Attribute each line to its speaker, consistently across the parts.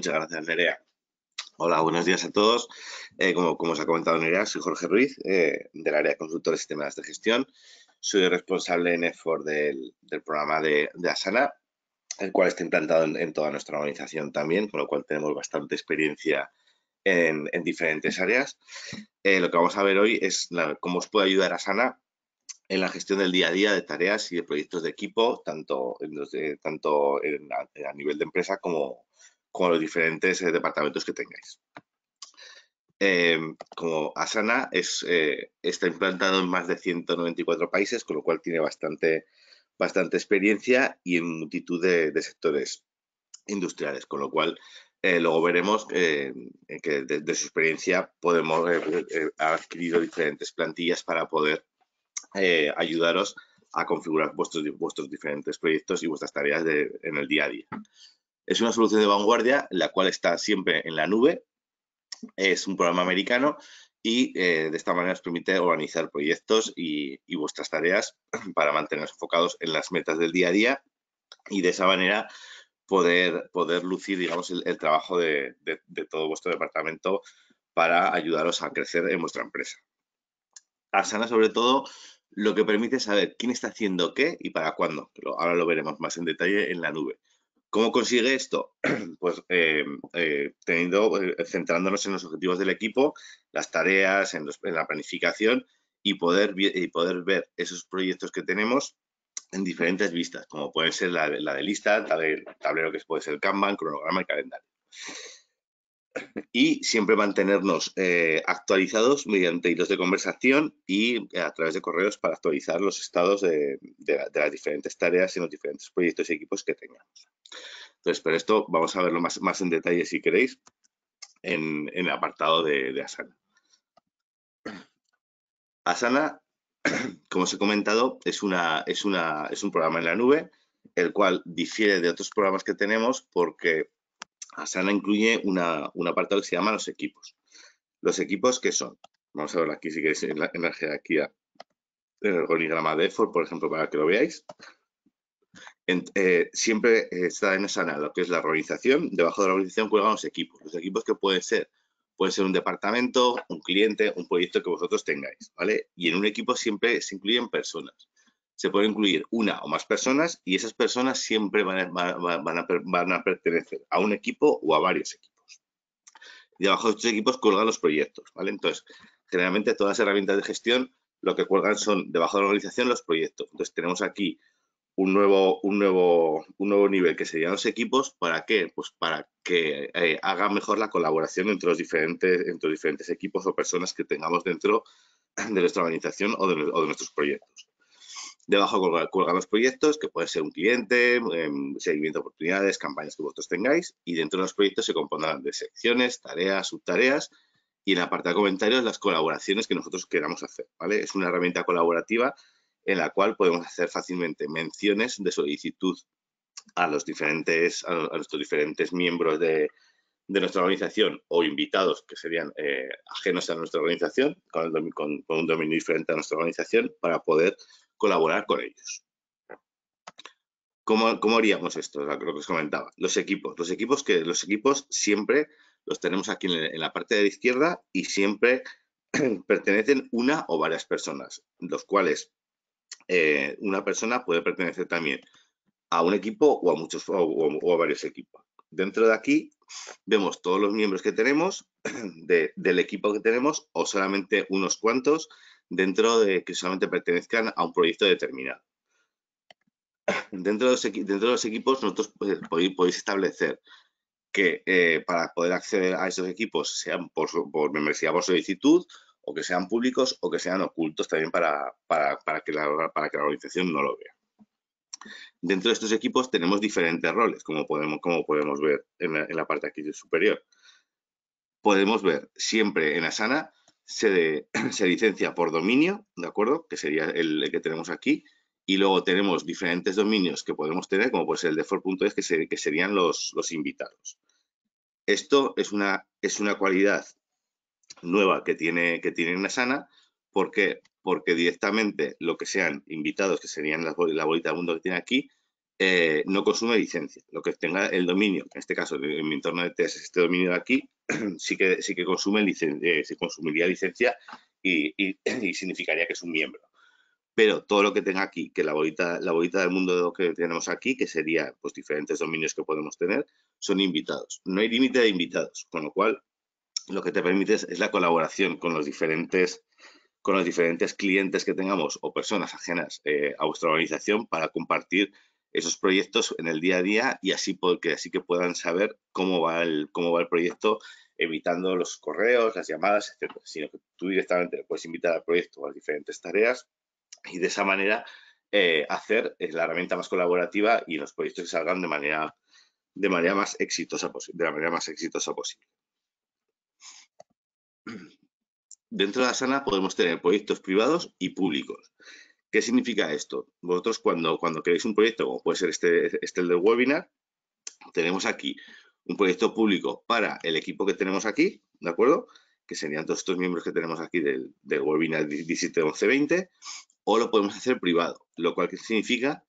Speaker 1: Muchas gracias, Nerea. Hola, buenos días a todos. Eh, como, os ha comentado Nerea, soy Jorge Ruiz, eh, del área de consultores sistemas de gestión. Soy responsable en EFOR del, programa de, Asana, el cual está implantado en, toda nuestra organización también, con lo cual tenemos bastante experiencia en, en diferentes áreas. Eh, lo que vamos a ver hoy es cómo os puede ayudar Asana en la gestión del día a día de tareas y de proyectos de equipo, tanto, en tanto a, a nivel de empresa como, con los diferentes eh, departamentos que tengáis. Eh, como Asana es, eh, está implantado en más de 194 países, con lo cual tiene bastante, bastante experiencia y en multitud de, sectores industriales, con lo cual eh, luego veremos que de, su experiencia podemos ha adquirido diferentes plantillas para poder ayudaros a configurar vuestros, vuestros diferentes proyectos y vuestras tareas de, en el día a día. Es una solución de vanguardia, la cual está siempre en la nube. Es un programa americano y eh, de esta manera os permite organizar proyectos y, vuestras tareas para manteneros enfocados en las metas del día a día y de esa manera poder, poder lucir, digamos, el, el trabajo de, de, de, todo vuestro departamento para ayudaros a crecer en vuestra empresa. Asana, sobre todo, lo que permite saber quién está haciendo qué y para cuándo. Ahora lo veremos más en detalle en la nube. ¿Cómo consigue esto? Pues eh, eh, teniendo, eh, centrándonos en los objetivos del equipo, las tareas, en, la planificación y poder, y poder ver esos proyectos que tenemos en diferentes vistas, como puede ser la, la de lista, del tablero que puede ser Kanban, cronograma y calendario y siempre mantenernos eh, actualizados mediante hilos de conversación y a través de correos para actualizar los estados de, las diferentes tareas en los diferentes proyectos y equipos que tengamos. Entonces, pero esto vamos a verlo más, en detalle si queréis en, el apartado de, Asana. Asana, como os he comentado, es un programa en la nube, el cual difiere de otros programas que tenemos porque Asana incluye una, un apartado que se llama los equipos. Los equipos, ¿qué son? Vamos a ver aquí, si queréis, en la, la jerarquía, en el organigrama de EFOR, por ejemplo, para que lo veáis. Eh, siempre está en Asana lo que es la organización. Debajo de la organización cuelgan los equipos. Los equipos que pueden ser, puede ser un departamento, un cliente, un proyecto que vosotros tengáis, ¿vale? Y en un equipo siempre se incluyen personas se puede incluir una o más personas y esas personas siempre van a, van a, van a pertenecer a un equipo o a varios equipos. Y debajo de estos equipos cuelgan los proyectos, ¿vale? Entonces, generalmente todas las herramientas de gestión lo que cuelgan son debajo de la organización los proyectos. Entonces, tenemos aquí un nuevo, un nuevo, un nuevo nivel que serían los equipos. ¿Para qué? Pues para que eh, haga mejor la colaboración entre los, diferentes, entre diferentes equipos o personas que tengamos dentro de nuestra organización o de nuestros proyectos. Debajo cuelgan los proyectos, que puede ser un cliente, eh, seguimiento de oportunidades, campañas que vosotros tengáis, y dentro de los proyectos se compondrán de secciones, tareas, subtareas, y en la parte de comentarios las colaboraciones que nosotros queramos hacer, ¿vale? Es una herramienta colaborativa en la cual podemos hacer fácilmente menciones de solicitud a los diferentes, a, nuestros diferentes miembros de, nuestra organización o invitados que serían eh, ajenos a nuestra organización, con, con, un dominio diferente a nuestra organización, para poder colaborar con ellos. ¿Cómo, cómo haríamos esto? Lo que os comentaba. Los equipos. Los equipos que los equipos siempre los tenemos aquí en, la parte de la izquierda y siempre pertenecen una o varias personas, los cuales eh, una persona puede pertenecer también a un equipo o a muchos o, a varios equipos. Dentro de aquí vemos todos los miembros que tenemos de, del equipo que tenemos o solamente unos cuantos dentro de que solamente pertenezcan a un proyecto determinado. Dentro de los, equipos nosotros podéis, podéis establecer que eh, para poder acceder a esos equipos sean por, por membresía por solicitud o que sean públicos o que sean ocultos también para, para, para, que, la, para que la organización no lo vea. Dentro de estos equipos tenemos diferentes roles, como podemos, como podemos ver en la, en la parte aquí superior. Podemos ver siempre en Asana se, licencia por dominio, ¿de acuerdo? Que sería el, que tenemos aquí. Y luego tenemos diferentes dominios que podemos tener, como puede ser el de for.es, que, se, que serían los, invitados. Esto es una, es una cualidad nueva que tiene, que tiene Asana. ¿Por qué? Porque directamente lo que sean invitados, que serían la bolita de mundo que tiene aquí, eh, no consume licencia. Lo que tenga el dominio, en este caso en mi entorno de test, este dominio de aquí, sí que, sí que consume eh, se consumiría licencia y, significaría que es un miembro. Pero todo lo que tenga aquí, que la bolita, la bolita del mundo que tenemos aquí, que sería pues, diferentes dominios que podemos tener, son invitados. No hay límite de invitados, con lo cual lo que te permite es, la colaboración con los diferentes con los diferentes clientes que tengamos o personas ajenas eh, a vuestra organización para compartir esos proyectos en el día a día y así, que, así que puedan saber cómo va, el, cómo va el proyecto, evitando los correos, las llamadas, etc. Sino que tú directamente le puedes invitar al proyecto a diferentes tareas y de esa manera eh, hacer la herramienta más colaborativa y los proyectos que salgan de manera, de manera más exitosa de la manera más exitosa posible. Dentro de Asana podemos tener proyectos privados y públicos. ¿Qué significa esto? Vosotros cuando, queréis un proyecto, como puede ser este, este el del webinar, tenemos aquí un proyecto público para el equipo que tenemos aquí, ¿de acuerdo? Que serían todos estos miembros que tenemos aquí del, del webinar 17, 11, 20, o lo podemos hacer privado, lo cual significa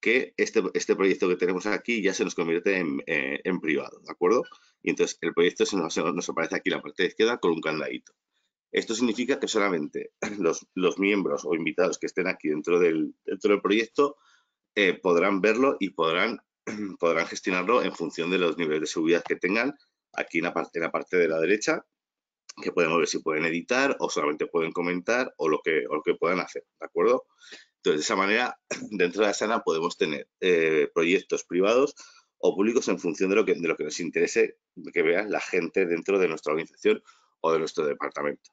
Speaker 1: que este, este proyecto que tenemos aquí ya se nos convierte en, eh, privado, ¿de acuerdo? Y entonces el proyecto se nos, nos aparece aquí en la parte izquierda con un candadito. Esto significa que solamente los, miembros o invitados que estén aquí dentro del, dentro del proyecto eh, podrán verlo y podrán, podrán gestionarlo en función de los niveles de seguridad que tengan aquí en la, parte, la de la derecha, que podemos ver si pueden editar o solamente pueden comentar o lo que, o lo que puedan hacer, ¿de acuerdo? Entonces, de esa manera, dentro de Asana podemos tener eh, proyectos privados o públicos en función de lo que, de lo que nos interese que vea la gente dentro de nuestra organización o de nuestro departamento.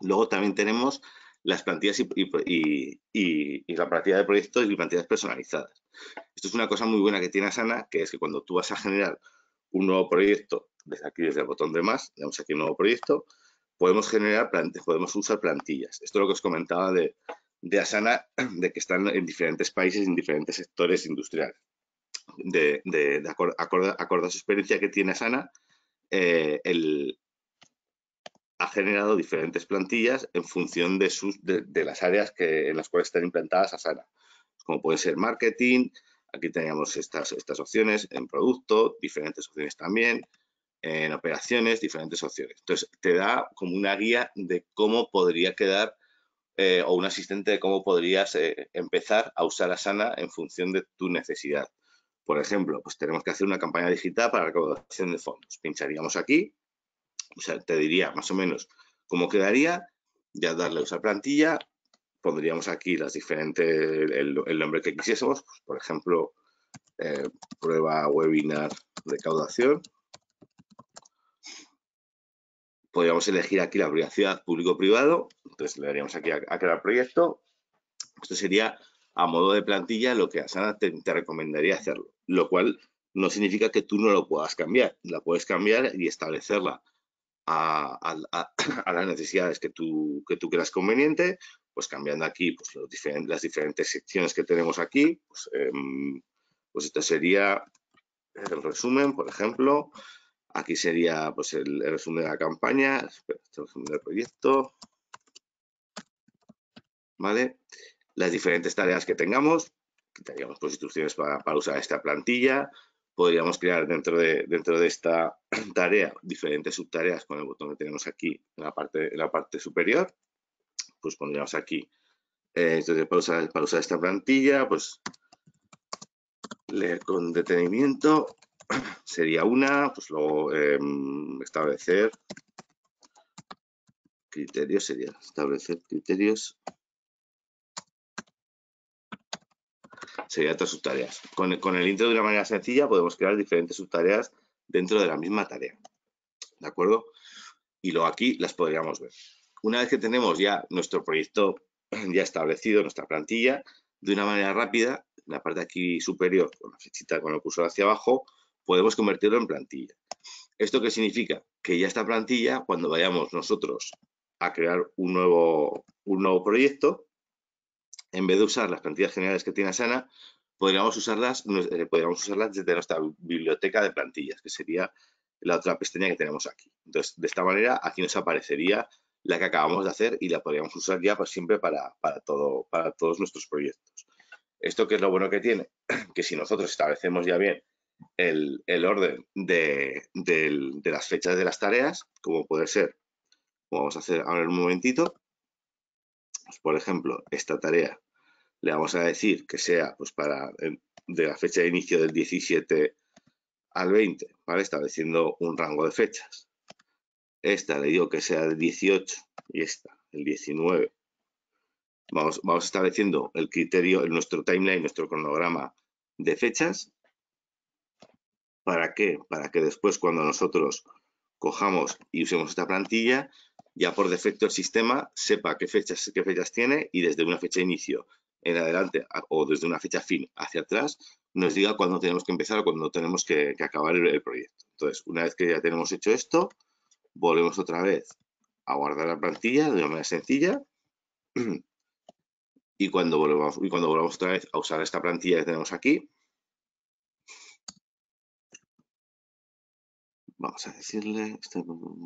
Speaker 1: Luego también tenemos las plantillas y, la plantilla de proyectos y plantillas personalizadas. Esto es una cosa muy buena que tiene Asana, que es que cuando tú vas a generar un nuevo proyecto, desde aquí, desde el botón de más, damos aquí un nuevo proyecto, podemos generar, podemos usar plantillas. Esto es lo que os comentaba de, Asana, de que están en diferentes países, en diferentes sectores industriales. De, de, acuerdo, a su experiencia que tiene Asana, eh, el, ha generado diferentes plantillas en función de, sus, de, las áreas que, en las cuales están implantadas Asana, como puede ser marketing, aquí teníamos estas, estas opciones, en producto, diferentes opciones también, en operaciones, diferentes opciones. Entonces, te da como una guía de cómo podría quedar eh, o un asistente de cómo podrías eh, empezar a usar Asana en función de tu necesidad. Por ejemplo, pues tenemos que hacer una campaña digital para recaudación de fondos. Pincharíamos aquí o sea, te diría más o menos cómo quedaría, ya darle a usar plantilla, pondríamos aquí las diferentes, el, nombre que quisiésemos, pues, por ejemplo, eh, prueba webinar recaudación. Podríamos elegir aquí la privacidad público-privado, entonces le daríamos aquí a, crear proyecto. Esto sería a modo de plantilla lo que Asana te, te recomendaría hacerlo, lo cual no significa que tú no lo puedas cambiar, la puedes cambiar y establecerla a, las necesidades que tú, que tú creas conveniente, pues cambiando aquí pues, los diferentes, las diferentes secciones que tenemos aquí, pues, em, pues esto sería el resumen, por ejemplo, aquí sería pues el, resumen de la campaña, el resumen del proyecto, ¿vale? Las diferentes tareas que tengamos, quitaríamos pues instrucciones para, para usar esta plantilla, podríamos crear dentro de, dentro de esta tarea diferentes subtareas con el botón que tenemos aquí en la parte, en la parte superior. Pues pondríamos aquí, eh, entonces para usar, para usar esta plantilla, pues leer con detenimiento sería una, pues luego em, establecer criterios, sería establecer criterios sería otras subtareas. Con, con el intro de una manera sencilla podemos crear diferentes subtareas dentro de la misma tarea. ¿De acuerdo? Y luego aquí las podríamos ver. Una vez que tenemos ya nuestro proyecto ya establecido, nuestra plantilla, de una manera rápida, en la parte aquí superior, con la flechita con el cursor hacia abajo, podemos convertirlo en plantilla. ¿Esto qué significa? Que ya esta plantilla, cuando vayamos nosotros a crear un nuevo, un nuevo proyecto, en vez de usar las plantillas generales que tiene Asana, podríamos usarlas, eh, podríamos usarlas desde nuestra biblioteca de plantillas, que sería la otra pestaña que tenemos aquí. Entonces, de esta manera, aquí nos aparecería la que acabamos de hacer y la podríamos usar ya pues, siempre para, todo, para todos nuestros proyectos. ¿Esto qué es lo bueno que tiene? Que si nosotros establecemos ya bien el, orden de, las fechas de las tareas, como puede ser, vamos a hacer ahora un momentito, pues, por ejemplo, esta tarea le vamos a decir que sea pues para de la fecha de inicio del 17 al 20, ¿vale? Estableciendo un rango de fechas. Esta le digo que sea del 18 y esta, el 19. Vamos, vamos estableciendo el criterio nuestro timeline, nuestro cronograma de fechas. ¿Para qué? Para que después cuando nosotros cojamos y usemos esta plantilla, ya por defecto el sistema sepa qué fechas, qué fechas tiene y desde una fecha de inicio en adelante o desde una fecha fin hacia atrás nos diga cuándo tenemos que empezar o cuándo tenemos que, acabar el, proyecto. Entonces, una vez que ya tenemos hecho esto, volvemos otra vez a guardar la plantilla de una manera sencilla y cuando volvamos, y cuando volvamos otra vez a usar esta plantilla que tenemos aquí, vamos a decirle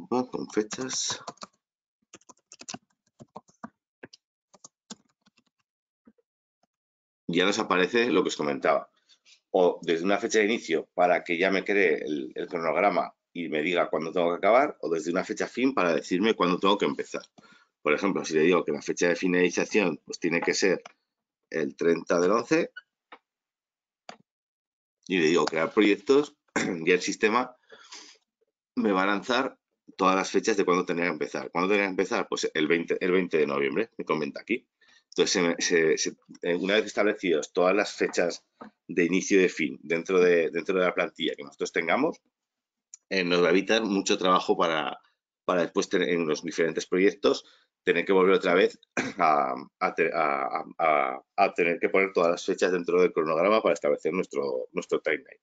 Speaker 1: con fechas ya nos aparece lo que os comentaba. O desde una fecha de inicio para que ya me cree el, cronograma y me diga cuándo tengo que acabar, o desde una fecha fin para decirme cuándo tengo que empezar. Por ejemplo, si le digo que la fecha de finalización pues tiene que ser el 30 del 11 y le digo crear proyectos, ya el sistema me va a lanzar todas las fechas de cuándo tenía que empezar. ¿Cuándo tenía que empezar? Pues el 20, el 20 de noviembre, me comenta aquí. Entonces, eh, una vez establecidos todas las fechas de inicio y de fin dentro de, dentro de la plantilla que nosotros tengamos, eh, nos va a evitar mucho trabajo para, para después en los diferentes proyectos tener que volver otra vez a, a, tener que poner todas las fechas dentro del cronograma para establecer nuestro, nuestro timeline.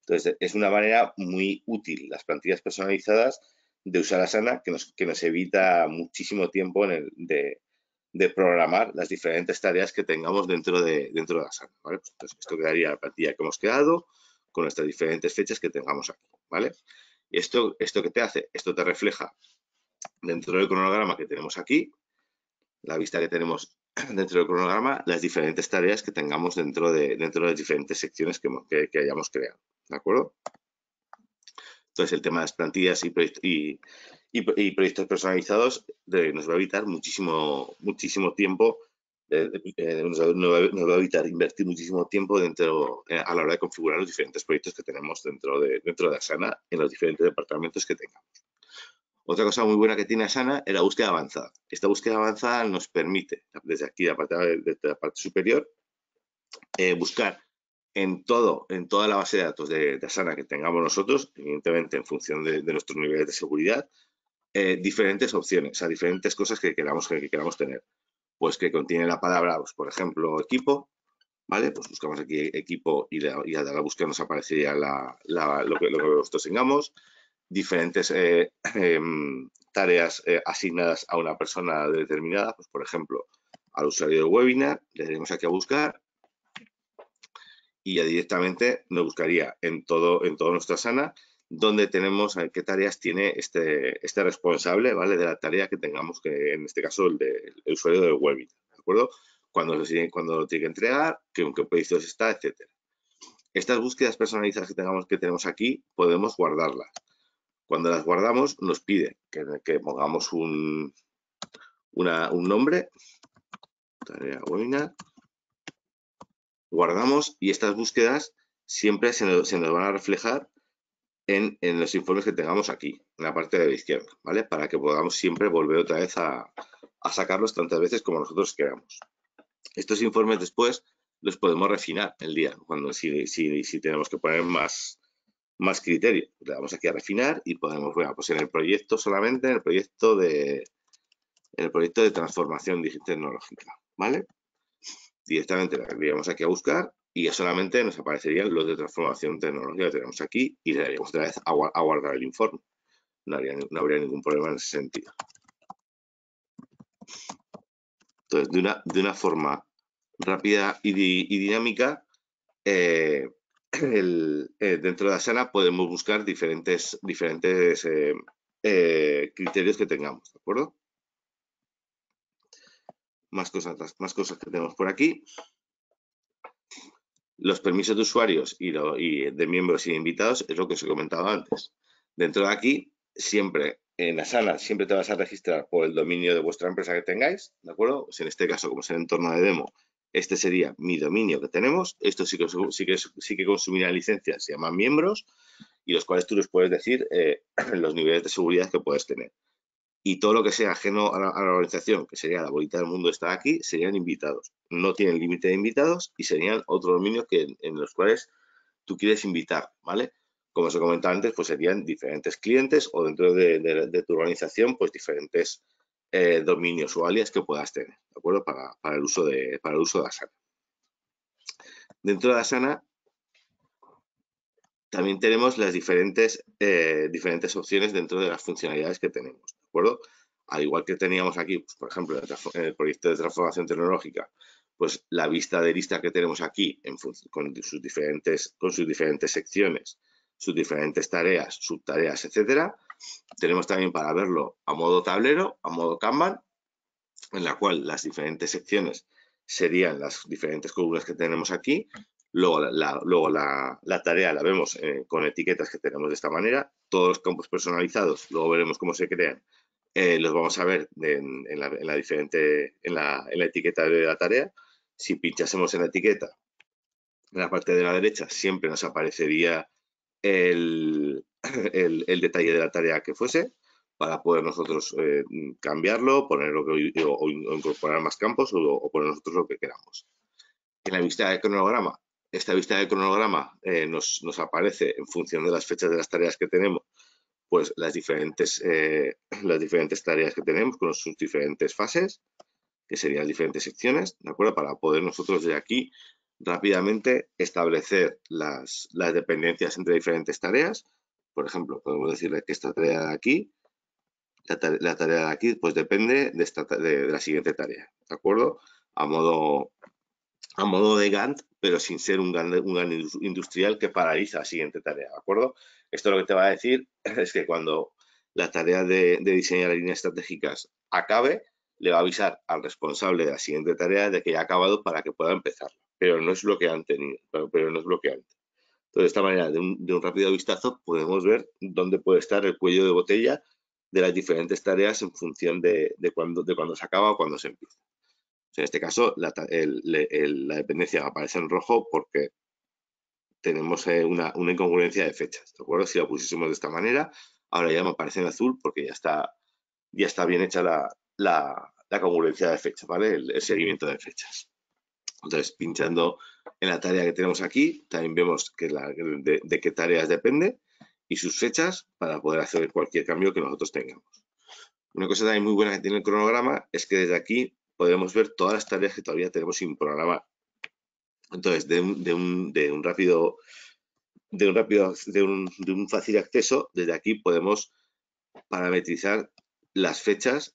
Speaker 1: Entonces, es una manera muy útil, las plantillas personalizadas, de usar Asana, que nos, que nos evita muchísimo tiempo en el, de, de programar las diferentes tareas que tengamos dentro de, dentro de la sala. ¿vale? Pues entonces, esto quedaría la plantilla que hemos creado con nuestras diferentes fechas que tengamos aquí. ¿vale? Y esto, esto que te hace, esto te refleja dentro del cronograma que tenemos aquí, la vista que tenemos dentro del cronograma, las diferentes tareas que tengamos dentro de, dentro de las diferentes secciones que, que, hayamos creado. ¿De acuerdo? Entonces, el tema de las plantillas y, y, y, proyectos personalizados nos va a evitar muchísimo, muchísimo tiempo, eh, eh, nos, va, a evitar invertir muchísimo tiempo dentro eh, a la hora de configurar los diferentes proyectos que tenemos dentro de, dentro de Asana en los diferentes departamentos que tengamos. Otra cosa muy buena que tiene Asana es la búsqueda avanzada. Esta búsqueda avanzada nos permite, desde aquí, de la parte, superior, buscar en todo, en toda la base de datos de, Asana que tengamos nosotros, evidentemente en función de, de nuestros niveles de seguridad, eh, diferentes opciones, a diferentes cosas que queramos, que queramos tener. Pues que contiene la palabra, pues, por ejemplo, equipo, ¿vale? Pues buscamos aquí equipo y, y a la búsqueda nos aparecería lo, que, nosotros tengamos. Diferentes eh, em, tareas eh, asignadas a una persona determinada, pues por ejemplo, al usuario del webinar, le daremos aquí a buscar y ya directamente nos buscaría en todo, en todo nuestra sana donde tenemos qué tareas tiene este, este responsable, ¿vale? De la tarea que tengamos, que en este caso el, de, usuario del webinar, ¿de acuerdo? Cuando lo, cuando lo tiene que entregar, en qué proyectos está, etcétera. Estas búsquedas personalizadas que, tengamos, que tenemos aquí, podemos guardarlas. Cuando las guardamos, nos pide que, pongamos un, un nombre, tarea webinar, guardamos y estas búsquedas siempre se nos, se nos van a reflejar en, los informes que tengamos aquí, en la parte de la izquierda, ¿vale? Para que podamos siempre volver otra vez a, sacarlos tantas veces como nosotros queramos. Estos informes después los podemos refinar el día, cuando si, si, tenemos que poner más, más criterio. Le damos aquí a refinar y podemos, bueno, pues en el proyecto solamente, en el proyecto de, en el proyecto de transformación tecnológica, ¿vale? Directamente le daríamos aquí a buscar y solamente nos aparecerían los de transformación tecnológica que tenemos aquí y le daríamos otra vez a, guardar el informe. No, habría ningún problema en ese sentido. Entonces, de una, de una forma rápida y, dinámica, eh, eh, dentro de Asana podemos buscar diferentes, diferentes eh, criterios que tengamos, ¿de acuerdo? Más cosas, más cosas que tenemos por aquí. Los permisos de usuarios y, de miembros y invitados es lo que os he comentado antes. Dentro de aquí, siempre en Asana, siempre te vas a registrar por el dominio de vuestra empresa que tengáis, ¿de acuerdo? Pues en este caso, como es el entorno de demo, este sería mi dominio que tenemos. Esto sí que, sí que, sí que consumirá licencias, se llaman miembros, y los cuales tú les puedes decir eh, los niveles de seguridad que puedes tener. Y todo lo que sea ajeno a la, organización, que sería la bolita del mundo está aquí, serían invitados. No tienen límite de invitados y serían otros dominios que, en los cuales tú quieres invitar, ¿vale? Como os he comentado antes, pues serían diferentes clientes o dentro de, tu organización, pues diferentes eh, dominios o alias que puedas tener, ¿de acuerdo? Para, el, uso de, para el uso de Asana. Dentro de Asana también tenemos las diferentes, eh, diferentes opciones dentro de las funcionalidades que tenemos, ¿de acuerdo? Al igual que teníamos aquí, pues, por ejemplo, en el proyecto de transformación tecnológica, pues la vista de lista que tenemos aquí con, sus diferentes, con sus diferentes secciones, sus diferentes tareas, subtareas, etcétera. Tenemos también para verlo a modo tablero, a modo Kanban, en la cual las diferentes secciones serían las diferentes columnas que tenemos aquí Luego, la, luego la, tarea la vemos eh, con etiquetas que tenemos de esta manera. Todos los campos personalizados, luego veremos cómo se crean. Eh, los vamos a ver en, la, diferente, en la, etiqueta de la tarea. Si pinchásemos en la etiqueta, en la parte de la derecha, siempre nos aparecería el, detalle de la tarea que fuese para poder nosotros eh, cambiarlo, ponerlo o, incorporar más campos o, o, poner nosotros lo que queramos. En la vista de cronograma esta vista de cronograma eh, nos, aparece en función de las fechas de las tareas que tenemos, pues las diferentes, eh, las diferentes tareas que tenemos con sus diferentes fases, que serían las diferentes secciones, ¿de acuerdo? Para poder nosotros de aquí rápidamente establecer las, dependencias entre diferentes tareas. Por ejemplo, podemos decirle que esta tarea de aquí, la, tarea de aquí, pues depende de, esta, de, de la siguiente tarea, ¿de acuerdo? A modo, a modo de Gantt, pero sin ser un industrial que paraliza la siguiente tarea, ¿de acuerdo? Esto lo que te va a decir es que cuando la tarea de, diseñar líneas estratégicas acabe, le va a avisar al responsable de la siguiente tarea de que ya ha acabado para que pueda empezar, pero no es bloqueante, pero, pero no es bloqueante. Entonces, de esta manera, de un, rápido vistazo, podemos ver dónde puede estar el cuello de botella de las diferentes tareas en función de, de cuándo de cuando se acaba o cuando se empieza en este caso, la, dependencia aparece en rojo porque tenemos eh, una, incongruencia de fechas, ¿de acuerdo? Si la pusiésemos de esta manera, ahora ya me aparece en azul porque ya está, ya está bien hecha la, congruencia de fechas, ¿vale? El, seguimiento de fechas. Entonces, pinchando en la tarea que tenemos aquí, también vemos que de, qué tareas depende y sus fechas para poder hacer cualquier cambio que nosotros tengamos. Una cosa también muy buena que tiene el cronograma es que desde aquí podemos ver todas las tareas que todavía tenemos sin programar. Entonces, de un, rápido, de un rápido, de un, fácil acceso, desde aquí podemos parametrizar las fechas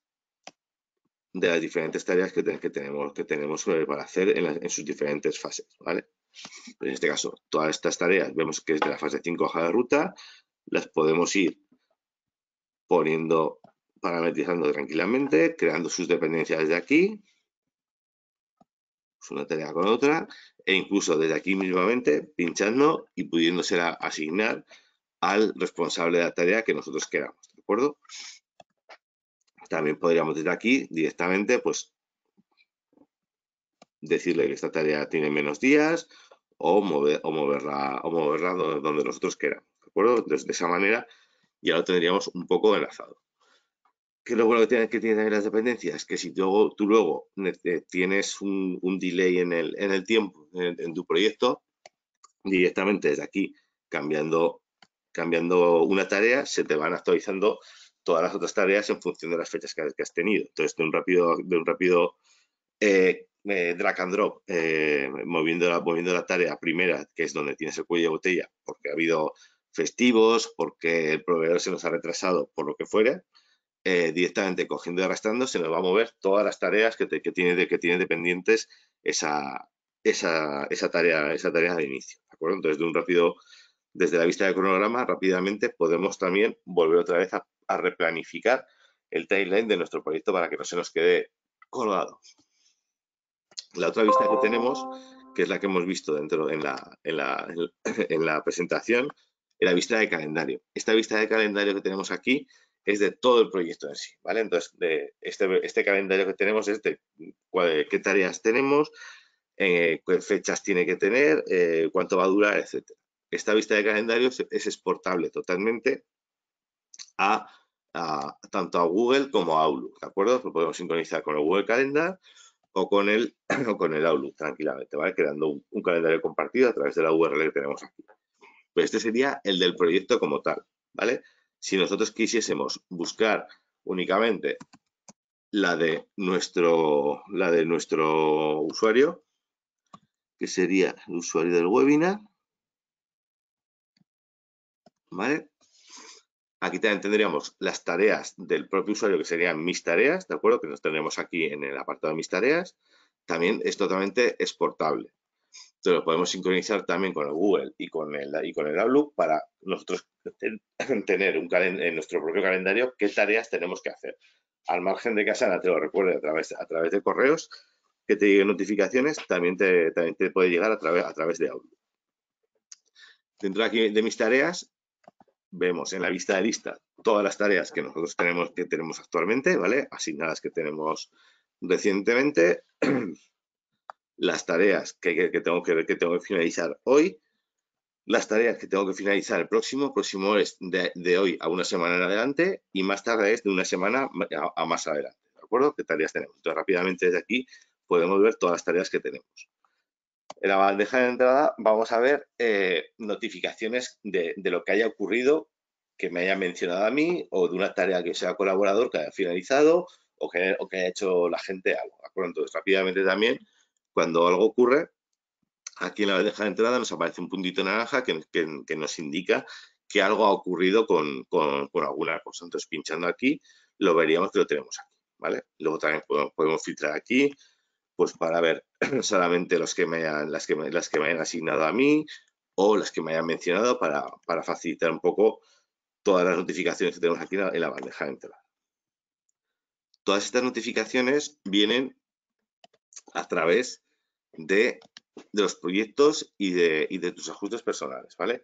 Speaker 1: de las diferentes tareas que, tenemos, que tenemos para hacer en, sus diferentes fases. ¿vale? En este caso, todas estas tareas vemos que es de la fase 5 hoja de ruta, las podemos ir poniendo parametrizando tranquilamente, creando sus dependencias desde aquí, una tarea con otra, e incluso desde aquí mismamente pinchando y pudiéndose asignar al responsable de la tarea que nosotros queramos, ¿de acuerdo? También podríamos desde aquí directamente, pues, decirle que esta tarea tiene menos días o, mover, o, moverla, o moverla donde nosotros queramos, ¿de acuerdo? De esa manera ya lo tendríamos un poco enlazado. ¿Qué es lo que tienen que tienen las dependencias? Que si tú, luego eh, tienes un, delay en el, en el tiempo en, tu proyecto, directamente desde aquí, cambiando, cambiando una tarea, se te van actualizando todas las otras tareas en función de las fechas que, has tenido. Entonces, de un rápido, de un rápido eh, eh, drag and drop, moviendo, la, moviendo la tarea primera, que es donde tienes el cuello de botella, porque ha habido festivos, porque el proveedor se nos ha retrasado, por lo que fuera, eh, directamente cogiendo y arrastrando, se nos va a mover todas las tareas que, tiene, que tiene dependientes esa, esa, tarea, esa tarea de inicio. Entonces, de un rápido, desde la vista de cronograma, rápidamente podemos también volver otra vez a, replanificar el timeline de nuestro proyecto para que no se nos quede colgado. La otra vista que tenemos, que es la que hemos visto dentro en la, en la, en la presentación, la vista de calendario. Esta vista de calendario que tenemos aquí es de todo el proyecto en sí, ¿vale? Entonces, este, este calendario que tenemos es de qué tareas tenemos, eh, qué fechas tiene que tener, eh, cuánto va a durar, etc. Esta vista de calendario es exportable totalmente a, tanto a Google como a Outlook, ¿de acuerdo? Lo podemos sincronizar con el Google Calendar o con el, con el Outlook tranquilamente, ¿vale? Creando un, calendario compartido a través de la URL que tenemos aquí. Pues este sería el del proyecto como tal, ¿vale? Si nosotros quisiésemos buscar únicamente la de nuestro, la de nuestro usuario, que sería el usuario del webinar, ¿vale? Aquí también tendríamos las tareas del propio usuario, que serían mis tareas, ¿de acuerdo? Que nos tendremos aquí en el apartado de mis tareas. También es totalmente exportable. Entonces lo podemos sincronizar también con el Google y con el, y con el Outlook para nosotros tener un en nuestro propio calendario qué tareas tenemos que hacer. Al margen de que Asana te lo recuerde a través, a través de correos, que te lleguen notificaciones, también te, también te puede llegar a través, a través de Outlook. Dentro de aquí de mis tareas vemos en la vista de lista todas las tareas que nosotros tenemos, que tenemos actualmente, ¿vale? Asignadas que tenemos recientemente, las tareas que, tengo que, que tengo que finalizar hoy, las tareas que tengo que finalizar el próximo, próximo es de, hoy a una semana en adelante y más tarde es de una semana a, más adelante, ¿de acuerdo? ¿Qué tareas tenemos? Entonces, rápidamente desde aquí podemos ver todas las tareas que tenemos. En la bandeja de entrada vamos a ver eh, notificaciones de, lo que haya ocurrido, que me haya mencionado a mí, o de una tarea que sea colaborador que haya finalizado, o que, haya hecho la gente algo. Entonces, rápidamente también, cuando algo ocurre, aquí en la bandeja de entrada nos aparece un puntito naranja que, nos indica que algo ha ocurrido con, alguna cosa. Entonces, pinchando aquí, lo veríamos que lo tenemos aquí. ¿vale? Luego también podemos filtrar aquí, pues para ver solamente los que me hayan, las, que me, que me hayan asignado a mí o las que me hayan mencionado para, facilitar un poco todas las notificaciones que tenemos aquí en la bandeja de entrada. Todas estas notificaciones vienen a través de, los proyectos y de, de, tus ajustes personales, ¿vale?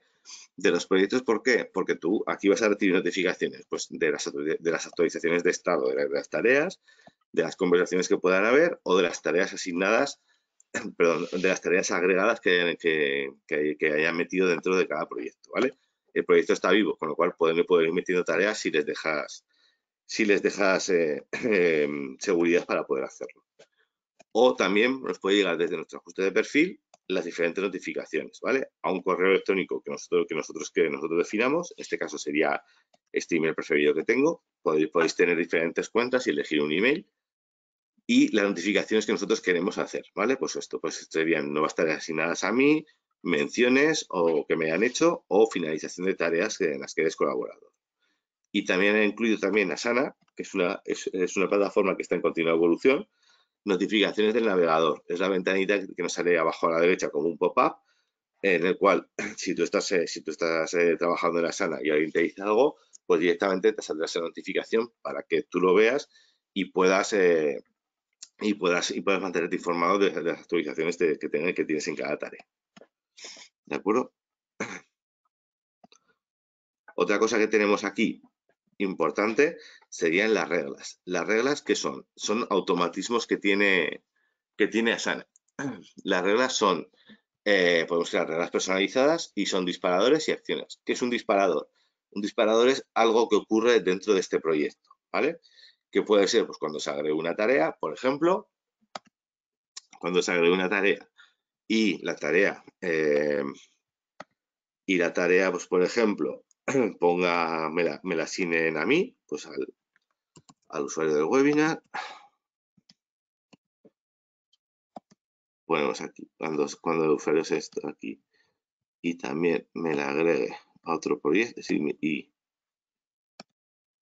Speaker 1: De los proyectos, ¿por qué? Porque tú aquí vas a recibir notificaciones pues, de, las, de las actualizaciones de estado de las tareas, de las conversaciones que puedan haber o de las tareas asignadas, perdón, de las tareas agregadas que, que, hayan metido dentro de cada proyecto, ¿vale? El proyecto está vivo, con lo cual pueden, ir metiendo tareas si les dejas, si les dejas eh, em, seguridad para poder hacerlo. O también nos puede llegar desde nuestro ajuste de perfil las diferentes notificaciones, ¿vale? A un correo electrónico que nosotros, que nosotros, que nosotros definamos, en este caso sería este email preferido que tengo, podéis, podéis tener diferentes cuentas y elegir un email y las notificaciones que nosotros queremos hacer, ¿vale? Pues esto, pues serían nuevas tareas asignadas a mí, menciones o que me hayan hecho o finalización de tareas en las que eres colaborador. Y también he incluido también Asana, que es una, es, una plataforma que está en continua evolución, notificaciones del navegador. Es la ventanita que nos sale abajo a la derecha como un pop-up, en el cual si tú estás, eh, si tú estás eh, trabajando en Asana y alguien te dice algo, pues directamente te saldrá esa notificación para que tú lo veas y puedas eh, y puedas, y puedas mantenerte informado de, las actualizaciones que, que tienes en cada tarea. ¿De acuerdo? Otra cosa que tenemos aquí importante serían las reglas. Las reglas que son, son automatismos que tiene, que tiene Asana. Las reglas son, eh, podemos crear reglas personalizadas y son disparadores y acciones. ¿Qué es un disparador? Un disparador es algo que ocurre dentro de este proyecto, ¿vale? que puede ser pues, cuando se agregue una tarea, por ejemplo, cuando se agregue una tarea y la tarea, eh, y la tarea, pues por ejemplo, ponga, me la, la asignen a mí, pues al, usuario del webinar. Ponemos aquí, cuando, cuando el usuario se está aquí y también me la agregue a otro proyecto y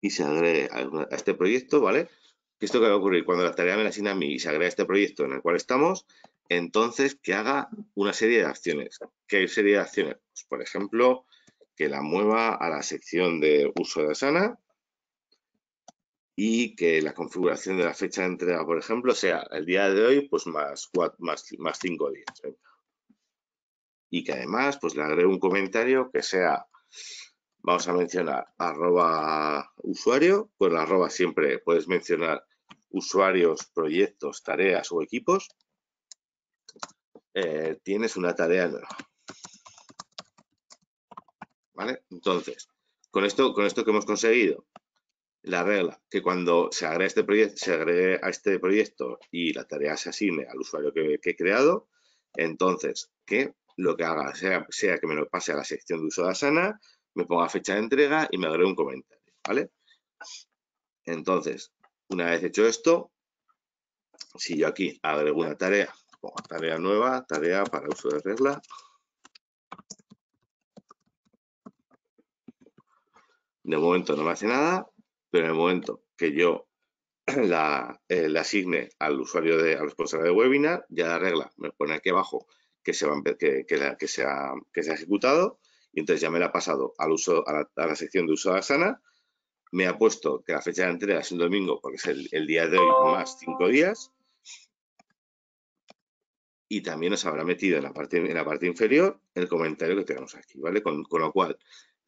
Speaker 1: y se agregue a, este proyecto, ¿vale? ¿Qué esto que va a ocurrir? Cuando la tarea me la asigna a mí y se agrega a este proyecto en el cual estamos, entonces que haga una serie de acciones. ¿Qué serie de acciones? Pues, por ejemplo, que la mueva a la sección de uso de Asana y que la configuración de la fecha de entrega, por ejemplo, sea el día de hoy, pues más, cuatro, más, más cinco días. y que además pues le agregue un comentario que sea, vamos a mencionar arroba usuario, pues la arroba siempre puedes mencionar usuarios, proyectos, tareas o equipos. Eh, tienes una tarea nueva. Entonces, con esto, con esto que hemos conseguido, la regla que cuando se agregue, este proyecto, se agregue a este proyecto y la tarea se asigne al usuario que, he creado, entonces que lo que haga sea, sea, que me lo pase a la sección de uso de Asana, me ponga fecha de entrega y me agregue un comentario, ¿vale? Entonces, una vez hecho esto, si yo aquí agrego una tarea, pongo tarea nueva, tarea para uso de regla, de momento no me hace nada, pero en el momento que yo la, eh, asigne al usuario, de, al responsable de webinar, ya la regla me pone aquí abajo que se, que, se ha, que se ha ejecutado y entonces ya me la ha pasado al uso, a la, sección de uso de Asana, me ha puesto que la fecha de entrega es un domingo porque es el, día de hoy más cinco días y también nos habrá metido en la parte, en la parte inferior el comentario que tenemos aquí, ¿vale? Con, con lo cual,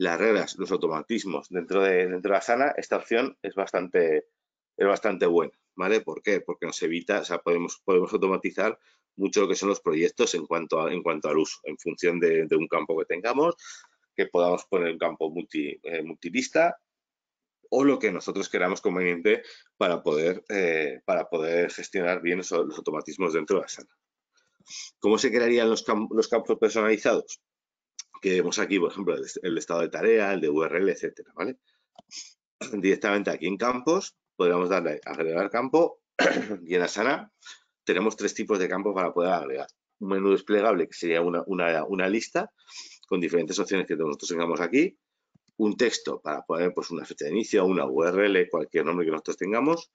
Speaker 1: las reglas, los automatismos dentro de, dentro de Asana, esta opción es bastante, es bastante buena, ¿vale? ¿Por qué? Porque nos evita, o sea, podemos, podemos automatizar mucho lo que son los proyectos en cuanto, a, en cuanto al uso, en función de, un campo que tengamos, que podamos poner un campo multi, eh, multilista o lo que nosotros queramos conveniente para poder, eh, para poder gestionar bien los automatismos dentro de Asana. ¿Cómo se crearían los, los campos personalizados? Que vemos aquí, por ejemplo, el, estado de tarea, el de URL, etcétera, ¿vale? Directamente aquí en campos, podríamos darle a agregar campo y en Asana tenemos tres tipos de campos para poder agregar. Un menú desplegable que sería una, una, lista con diferentes opciones que nosotros tengamos aquí. Un texto para poner pues, una fecha de inicio, una URL, cualquier nombre que nosotros tengamos.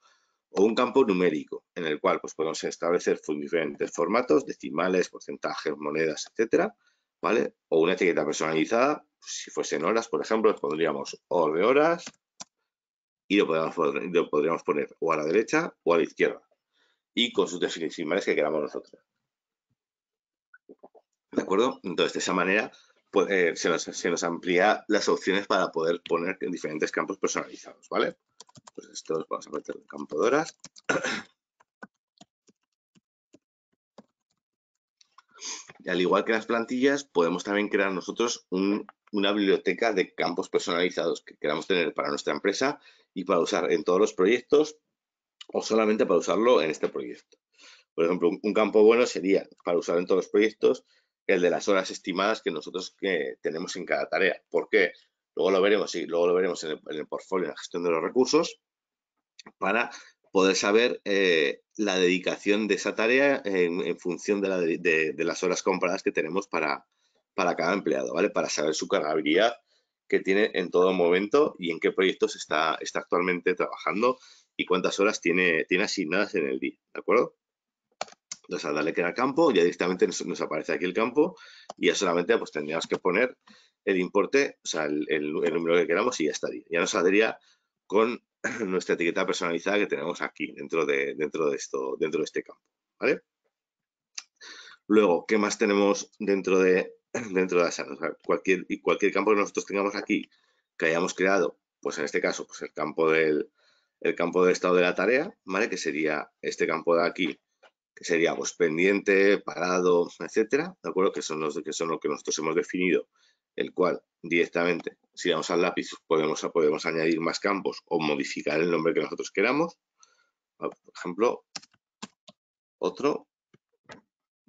Speaker 1: O un campo numérico en el cual pues, podemos establecer diferentes formatos, decimales, porcentajes, monedas, etcétera ¿vale? O una etiqueta personalizada, si fuesen horas, por ejemplo, pondríamos o de horas y lo podríamos, poner o a la derecha o a la izquierda y con sus definiciones que queramos nosotros. ¿De acuerdo? Entonces, de esa manera pues, eh, se, nos, amplía las opciones para poder poner en diferentes campos personalizados, ¿vale? Pues esto vamos a meter el campo de horas. Al igual que las plantillas, podemos también crear nosotros una biblioteca de campos personalizados que queramos tener para nuestra empresa y para usar en todos los proyectos o solamente para usarlo en este proyecto. Por ejemplo, un, campo bueno sería para usar en todos los proyectos el de las horas estimadas que nosotros tenemos en cada tarea. ¿Por qué? Luego lo veremos, sí, luego lo veremos en el, en el portfolio, en la gestión de los recursos, para poder saber eh, la dedicación de esa tarea en, función de, las horas compradas que tenemos para, para cada empleado, ¿vale? Para saber su cargabilidad que tiene en todo momento y en qué proyectos está, está actualmente trabajando y cuántas horas tiene, tiene asignadas en el día, ¿de acuerdo? Entonces, al darle que al campo, ya directamente nos, aparece aquí el campo y ya solamente pues tendríamos que poner el importe, o sea, el, el número que queramos y ya estaría. Ya nos saldría con nuestra etiqueta personalizada que tenemos aquí dentro de, dentro de, esto, dentro de este campo. ¿vale? Luego, ¿qué más tenemos dentro de, dentro de Asana? cualquier, cualquier campo que nosotros tengamos aquí que hayamos creado, pues en este caso, pues el campo del, el campo del estado de la tarea, ¿vale? Que sería este campo de aquí, que sería pues pendiente, parado, etcétera, ¿de acuerdo? Que son los que son lo que nosotros hemos definido el cual directamente, si vamos al lápiz, podemos, podemos añadir más campos o modificar el nombre que nosotros queramos. Por ejemplo, otro,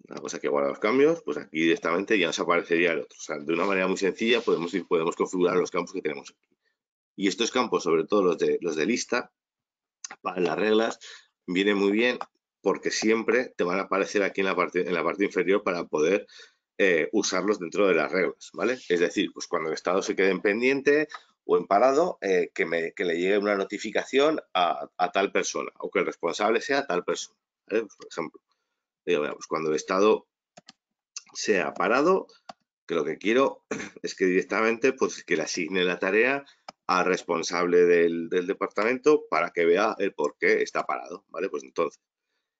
Speaker 1: una cosa que guarda los cambios, pues aquí directamente ya nos aparecería el otro. O sea, de una manera muy sencilla podemos, podemos configurar los campos que tenemos aquí. Y estos campos, sobre todo los de, los de lista, para las reglas, viene muy bien porque siempre te van a aparecer aquí en la parte, en la parte inferior para poder eh, usarlos dentro de las reglas, ¿vale? Es decir, pues cuando el estado se quede en pendiente o en parado, eh, que, me, que, le llegue una notificación a, tal persona o que el responsable sea tal persona, pues, por ejemplo, pues cuando el estado sea parado, que lo que quiero es que directamente pues que le asigne la tarea al responsable del, departamento para que vea el por qué está parado, ¿vale? Pues entonces,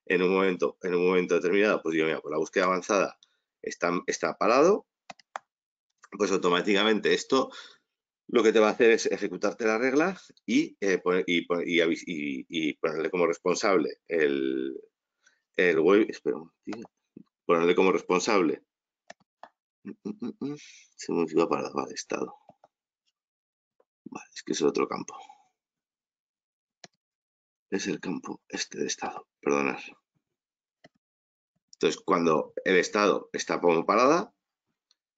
Speaker 1: en un momento, en un momento determinado, pues yo, mira, por la búsqueda avanzada está, está parado, pues automáticamente esto lo que te va a hacer es ejecutarte la regla y, eh, y, ponerle como responsable el, el web, espera un ponerle como responsable, mm, mm, mm, se me iba para el estado. Vale, es que es otro campo. Es el campo este de estado, perdonad. Entonces, cuando el estado está como parada,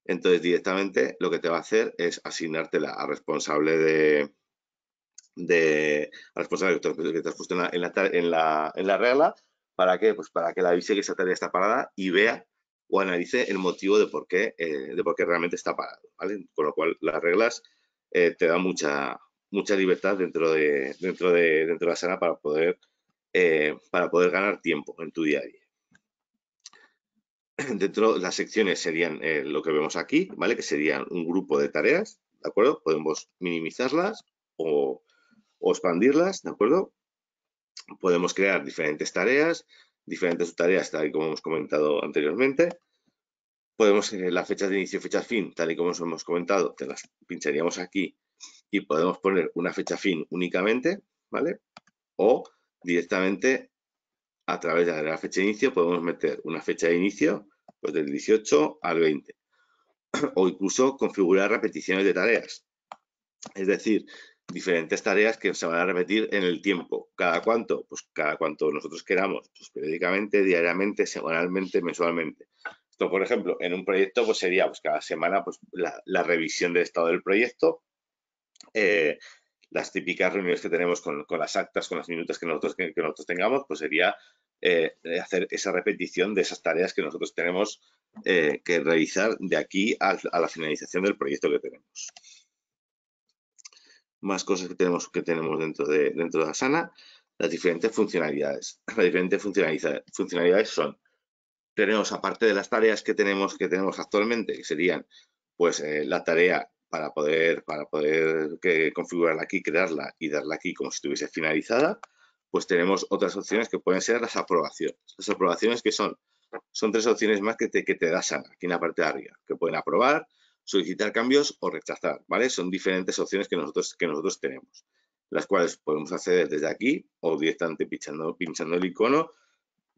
Speaker 1: entonces directamente lo que te va a hacer es asignártela a responsable de, de responsable que te has puesto en la, regla. ¿Para qué? Pues para que la avise que esa tarea está parada y vea o analice el motivo de por qué, eh, de por qué realmente está parado. Con lo cual, las reglas eh, te dan mucha, mucha libertad dentro de, dentro de, dentro de la sana para poder, eh, para poder ganar tiempo en tu día a día. Dentro las secciones serían eh, lo que vemos aquí, ¿vale? Que serían un grupo de tareas, ¿de acuerdo? Podemos minimizarlas o, expandirlas, ¿de acuerdo? Podemos crear diferentes tareas, diferentes tareas, tal y como hemos comentado anteriormente. Podemos, eh, las fechas de inicio fecha fin, tal y como hemos comentado, te las pincharíamos aquí y podemos poner una fecha fin únicamente, ¿vale? O directamente a través de la fecha de inicio podemos meter una fecha de inicio pues del 18 al 20 o incluso configurar repeticiones de tareas. Es decir, diferentes tareas que se van a repetir en el tiempo. ¿Cada cuánto? Pues cada cuanto nosotros queramos, pues periódicamente, diariamente, semanalmente, mensualmente. Esto, por ejemplo, en un proyecto pues sería pues cada semana pues la, revisión del estado del proyecto, eh, las típicas reuniones que tenemos con, las actas, con las minutas que nosotros, que, nosotros tengamos, pues sería eh, hacer esa repetición de esas tareas que nosotros tenemos eh, que realizar de aquí a, la finalización del proyecto que tenemos. Más cosas que tenemos, que tenemos dentro, de, dentro de Asana, las diferentes funcionalidades. Las diferentes funcionalidades, son, tenemos aparte de las tareas que tenemos, que tenemos actualmente, que serían pues eh, la tarea para poder, para poder configurarla aquí, crearla y darla aquí como si estuviese finalizada, pues tenemos otras opciones que pueden ser las aprobaciones. Las aprobaciones que son, son tres opciones más que te, que te da Sana, aquí en la parte de arriba, que pueden aprobar, solicitar cambios o rechazar, ¿vale? Son diferentes opciones que nosotros, que nosotros tenemos, las cuales podemos acceder desde aquí o directamente pinchando, pinchando el icono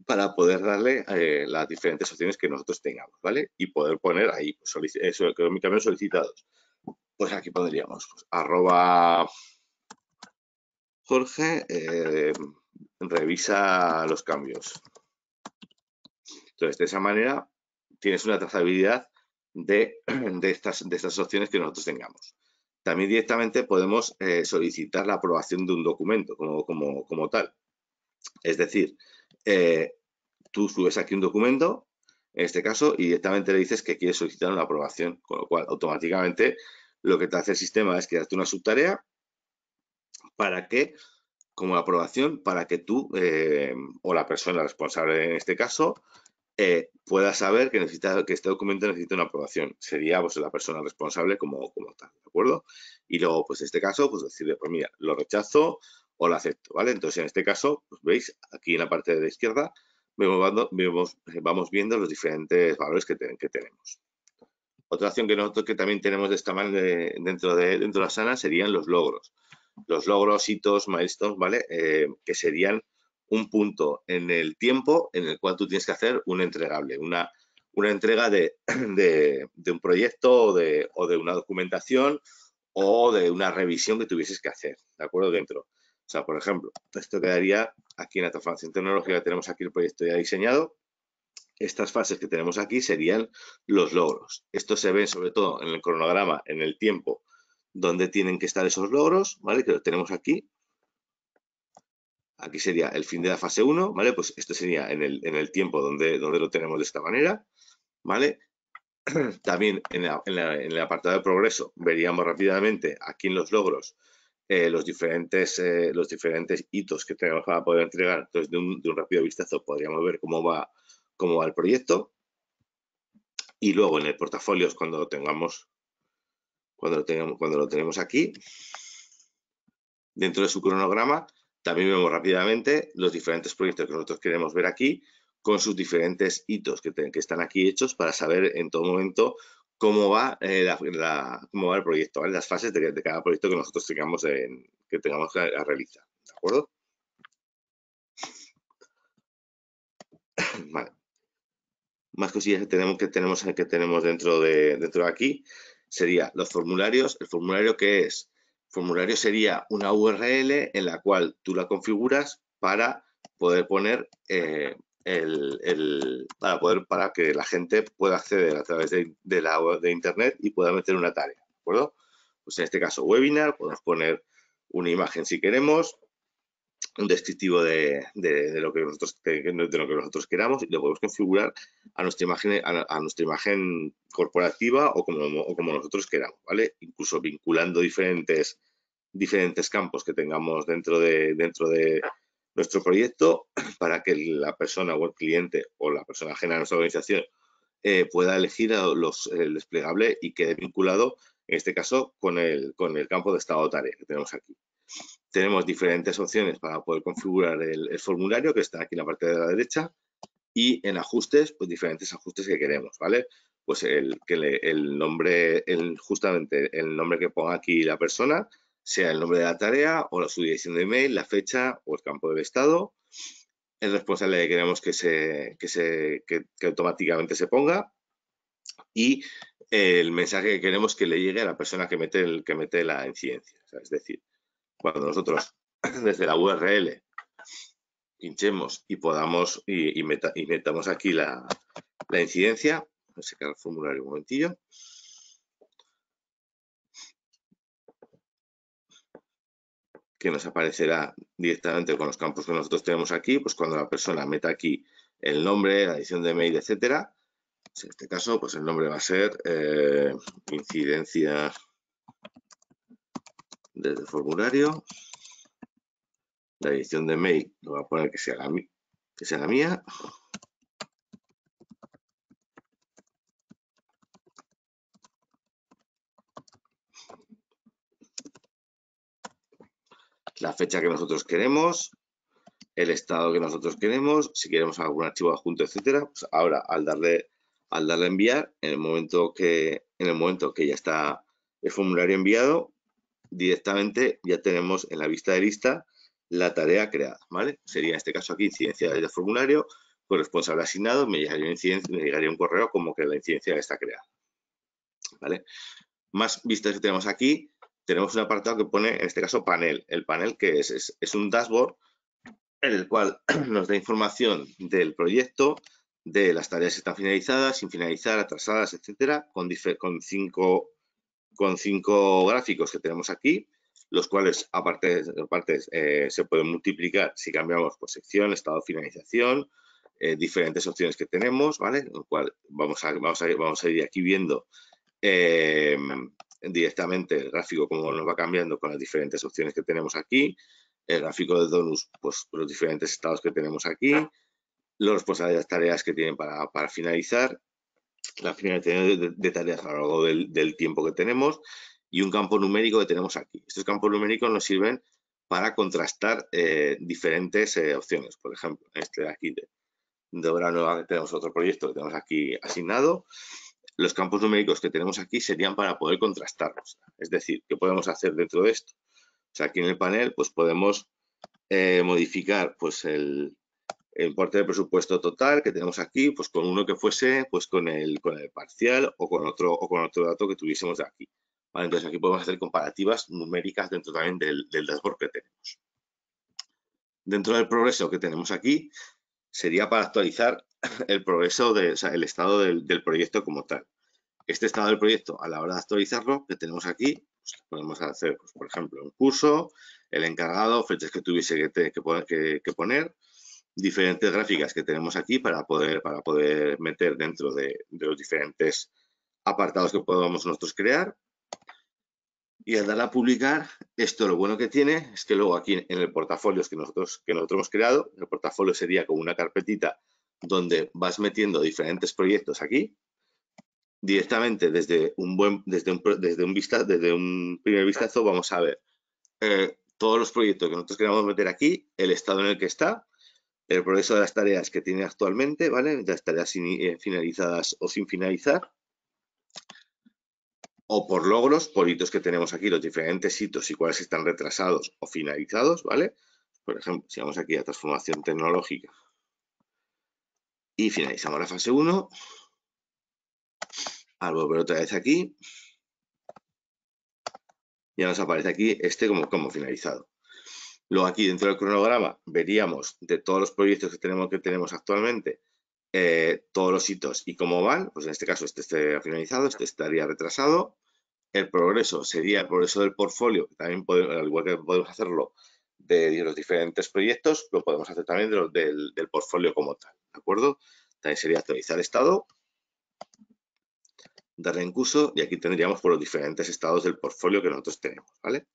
Speaker 1: para poder darle eh, las diferentes opciones que nosotros tengamos, ¿vale? Y poder poner ahí, pues, eso, económicamente solicitados. Pues aquí pondríamos pues, arroba Jorge eh, revisa los cambios. Entonces, de esa manera tienes una trazabilidad de, estas, de estas opciones que nosotros tengamos. También directamente podemos eh, solicitar la aprobación de un documento como, como, tal. Es decir, eh, tú subes aquí un documento, en este caso, y directamente le dices que quieres solicitar una aprobación, con lo cual automáticamente lo que te hace el sistema es crearte una subtarea para que, como aprobación, para que tú eh, o la persona responsable en este caso eh, pueda saber que necesita que este documento necesita una aprobación. Sería pues, la persona responsable como, como tal, ¿de acuerdo? Y luego, pues en este caso, pues decirle, pues mira, lo rechazo o lo acepto, ¿vale? Entonces, en este caso, pues veis, aquí en la parte de la izquierda, vamos viendo los diferentes valores que, que tenemos. Otra acción que nosotros que también tenemos de esta manera dentro de, dentro de la sana serían los logros los logros, hitos, milestones, ¿vale? Eh, que serían un punto en el tiempo en el cual tú tienes que hacer un entregable, una, una entrega de, un proyecto o de, una documentación o de una revisión que tuvieses que hacer, ¿de acuerdo? Dentro. O sea, por ejemplo, esto quedaría aquí en la transformación tecnológica, tenemos aquí el proyecto ya diseñado. Estas fases que tenemos aquí serían los logros. Esto se ven sobre todo en el cronograma, en el tiempo dónde tienen que estar esos logros, ¿vale? Que los tenemos aquí. Aquí sería el fin de la fase 1, ¿vale? Pues esto sería en el, tiempo donde, donde lo tenemos de esta manera, ¿vale? También en, el apartado de progreso veríamos rápidamente aquí en los logros eh, los, diferentes, eh, los diferentes hitos que tenemos para poder entregar. Entonces, de un, rápido vistazo podríamos ver cómo va, cómo va el proyecto. Y luego en el portafolio, cuando lo tengamos cuando lo, tenemos, cuando lo tenemos aquí, dentro de su cronograma, también vemos rápidamente los diferentes proyectos que nosotros queremos ver aquí, con sus diferentes hitos que, que, están aquí hechos para saber en todo momento cómo va, eh, el proyecto, las fases de, cada proyecto que nosotros tengamos, que, tengamos que realizar. ¿De acuerdo? Vale. Más cosillas que tenemos que tenemos, que tenemos dentro, de, dentro de aquí sería los formularios. ¿El formulario qué es? El formulario sería una URL en la cual tú la configuras para poder poner eh, el, para poder para que la gente pueda acceder a través de, la de internet y pueda meter una tarea, ¿de acuerdo? Pues en este caso webinar, podemos poner una imagen si queremos, un descriptivo de, lo que nosotros de, lo que nosotros queramos y lo podemos configurar a nuestra imagen a, nuestra imagen corporativa o como, o como nosotros queramos, ¿vale? Incluso vinculando diferentes diferentes campos que tengamos dentro de dentro de nuestro proyecto para que la persona o el cliente o la persona ajena a nuestra organización eh, pueda elegir los, el desplegable y quede vinculado, en este caso, con el, con el campo de estado de tarea que tenemos aquí. Tenemos diferentes opciones para poder configurar el, formulario que está aquí en la parte de la derecha y en ajustes, pues diferentes ajustes que queremos, ¿vale? Pues el, que el nombre, justamente el nombre que ponga aquí la persona, sea el nombre de la tarea o la, su de email, la fecha o el campo del estado. El responsable que queremos que, se, que, se, que, automáticamente se ponga y el mensaje que queremos que le llegue a la persona que mete, el, que mete la incidencia. es decir, cuando nosotros desde la URL pinchemos y podamos y, metamos aquí la, la incidencia, voy a sacar el formulario un momentillo. que nos aparecerá directamente con los campos que nosotros tenemos aquí, pues cuando la persona meta aquí el nombre, la edición de mail, etcétera, pues en este caso, pues el nombre va a ser eh, incidencia desde el formulario. La edición de mail lo voy a poner que sea la, que sea la mía. la fecha que nosotros queremos, el estado que nosotros queremos, si queremos algún archivo adjunto, etcétera. Pues ahora, al darle, al darle enviar, en el momento que, en el momento que ya está el formulario enviado, directamente ya tenemos en la vista de lista la tarea creada, ¿vale? Sería en este caso aquí incidencia del formulario, con responsable asignado, me llegaría, me llegaría un correo como que la incidencia está creada, ¿vale? Más vistas que tenemos aquí, tenemos un apartado que pone, en este caso, panel. El panel que es, es, un dashboard en el cual nos da información del proyecto, de las tareas que están finalizadas, sin finalizar, atrasadas, etcétera, con, con, cinco, con cinco gráficos que tenemos aquí, los cuales, aparte, aparte eh, se pueden multiplicar si cambiamos por sección, estado de finalización, eh, diferentes opciones que tenemos, ¿vale? Vamos a, vamos a, vamos a ir aquí viendo eh, directamente el gráfico como nos va cambiando con las diferentes opciones que tenemos aquí, el gráfico de donus, pues los diferentes estados que tenemos aquí, de las tareas que tienen para, finalizar, la finalización de, tareas a lo largo del, tiempo que tenemos y un campo numérico que tenemos aquí. Estos campos numéricos nos sirven para contrastar eh, diferentes eh, opciones. Por ejemplo, este de aquí de, de obra nueva tenemos otro proyecto que tenemos aquí asignado los campos numéricos que tenemos aquí serían para poder contrastarlos. Es decir, ¿qué podemos hacer dentro de esto? O sea, aquí en el panel pues podemos eh, modificar pues el, importe de presupuesto total que tenemos aquí, pues con uno que fuese pues con el, con el parcial o con otro o con otro dato que tuviésemos de aquí. entonces aquí podemos hacer comparativas numéricas dentro también del, del dashboard que tenemos. Dentro del progreso que tenemos aquí, sería para actualizar el progreso, de, el estado del, proyecto como tal. Este estado del proyecto, a la hora de actualizarlo, que tenemos aquí, pues, podemos hacer, pues, por ejemplo, un curso, el encargado, fechas que tuviese que, que, poner, diferentes gráficas que tenemos aquí para poder, para poder meter dentro de, los diferentes apartados que podamos nosotros crear. Y al darle a publicar, esto lo bueno que tiene es que luego aquí en el portafolio que nosotros, que nosotros hemos creado, el portafolio sería como una carpetita donde vas metiendo diferentes proyectos aquí, directamente desde un buen, desde un, desde un primer vistazo vamos a ver eh, todos los proyectos que nosotros queremos meter aquí, el estado en el que está, el progreso de las tareas que tiene actualmente, ¿vale? Las tareas eh, finalizadas o sin finalizar, o por logros, por hitos que tenemos aquí, los diferentes hitos y cuáles están retrasados o finalizados, ¿vale? Por ejemplo, si vamos aquí a transformación tecnológica y finalizamos la fase 1, al volver otra vez aquí, ya nos aparece aquí este como, como finalizado. Luego aquí dentro del cronograma veríamos de todos los proyectos que tenemos, que tenemos actualmente, eh, todos los hitos y cómo van. Pues en este caso este estaría finalizado, este estaría retrasado. El progreso sería el progreso del portfolio, también al igual que podemos hacerlo de los diferentes proyectos, lo podemos hacer también del, del portfolio como tal, ¿de acuerdo? También sería actualizar estado, darle en curso y aquí tendríamos por los diferentes estados del portfolio que nosotros tenemos, ¿vale?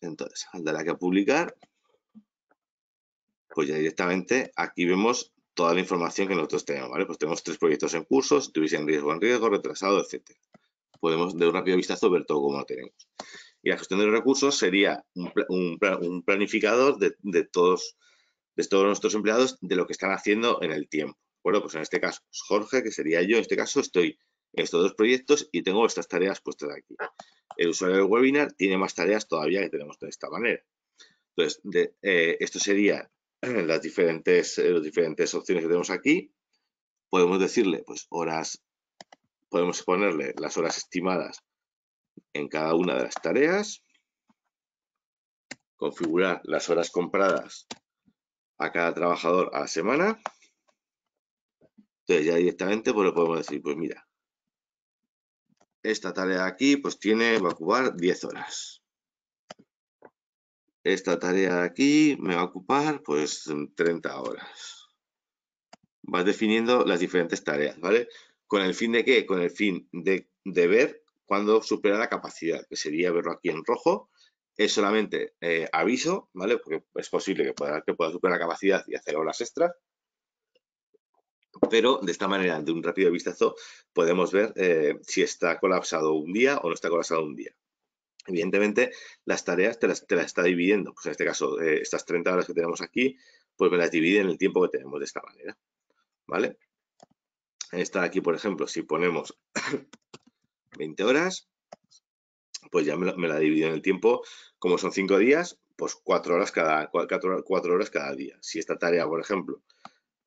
Speaker 1: Entonces, al darle aquí a publicar, pues ya directamente aquí vemos toda la información que nosotros tenemos, ¿vale? Pues tenemos tres proyectos en curso, si tuviesen riesgo en riesgo, retrasado, etcétera. Podemos de un rápido vistazo ver todo como lo tenemos. Y la gestión de los recursos sería un, planificador de, todos, de todos nuestros empleados de lo que están haciendo en el tiempo. Bueno, pues en este caso, Jorge, que sería yo, en este caso estoy en estos dos proyectos y tengo estas tareas puestas aquí el usuario del webinar tiene más tareas todavía que tenemos de esta manera. Entonces, eh, esto sería las diferentes, eh, las diferentes opciones que tenemos aquí. Podemos decirle, pues, horas, podemos ponerle las horas estimadas en cada una de las tareas. Configurar las horas compradas a cada trabajador a la semana. Entonces ya directamente pues, le podemos decir, pues mira, esta tarea aquí pues tiene, va a ocupar 10 horas. Esta tarea aquí me va a ocupar pues 30 horas. Vas definiendo las diferentes tareas, ¿vale? ¿Con el fin de qué? Con el fin de, ver cuándo supera la capacidad, que sería verlo aquí en rojo. Es solamente eh, aviso, ¿vale? Porque es posible que pueda, que pueda superar la capacidad y hacer horas extras pero de esta manera, de un rápido vistazo, podemos ver eh, si está colapsado un día o no está colapsado un día. Evidentemente, las tareas te las, está dividiendo. Pues en este caso, eh, estas 30 horas que tenemos aquí, pues me las divide en el tiempo que tenemos de esta manera. ¿Vale? Esta aquí, por ejemplo, si ponemos 20 horas, pues ya me, la divido en el tiempo. Como son 5 días, pues 4 horas cada, 4 horas cada día. Si esta tarea, por ejemplo,